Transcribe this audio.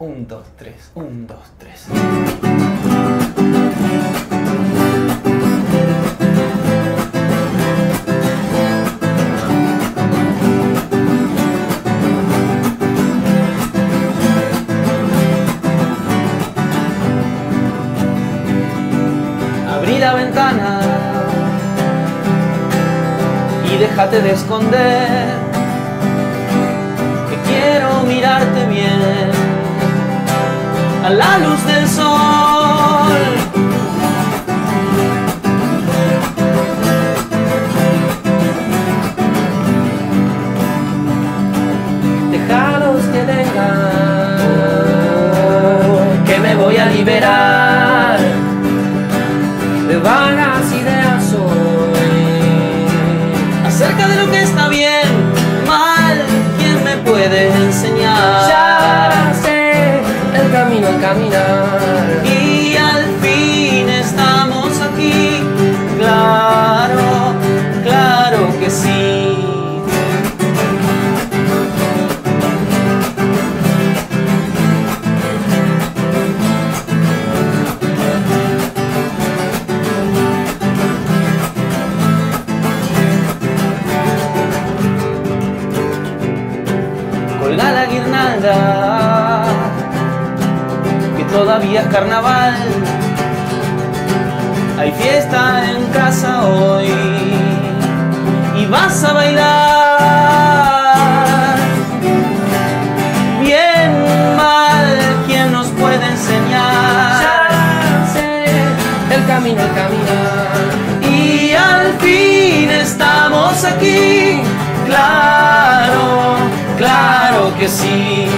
Un, dos, tres, un, dos, tres. Abrí la ventana y déjate de esconder la luz del sol. Dejaros que vengan, que me voy a liberar de vagas ideas hoy acerca de lo que está bien, claro que sí. Colga la guirnalda, que todavía es carnaval. Y vas a bailar. Bien mal, ¿quién nos puede enseñar? El camino a caminar. Y al fin estamos aquí, claro, claro que sí.